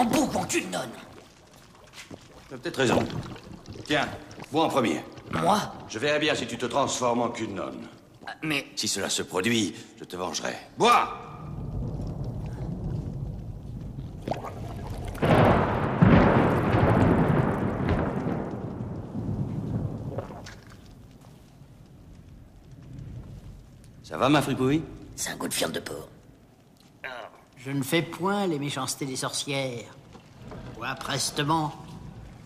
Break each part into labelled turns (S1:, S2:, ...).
S1: En bouc, en cul de nonne.
S2: Tu as peut-être raison. Tiens, bois en premier.
S1: Moi
S2: Je verrai bien si tu te transformes en cul de nonne.
S1: Mais
S2: Si cela se produit, je te vengerai. Bois Ça va, ma fripouille?
S1: C'est un goût de fiente de porc.
S3: Je ne fais point les méchancetés des sorcières. Vois prestement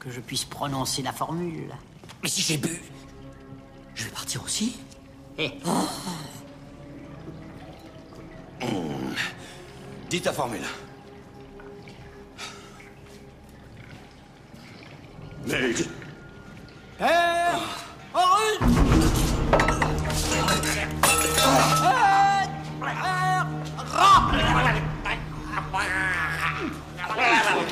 S3: que je puisse prononcer la formule.
S1: Mais si j'ai bu, je vais partir aussi
S3: Eh,
S2: Dis ta formule. Mais...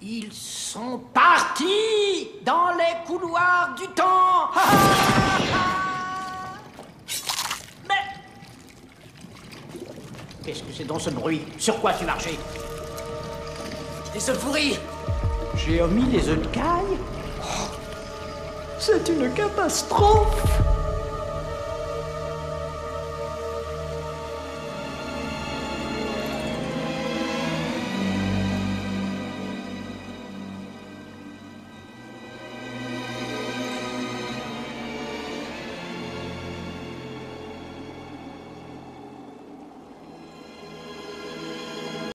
S3: Ils sont partis dans les couloirs du temps. Mais qu'est-ce que c'est dans ce bruit? Sur quoi tu marchais?
S1: Des œufs pourris.
S3: J'ai omis les œufs de caille. C'est une catastrophe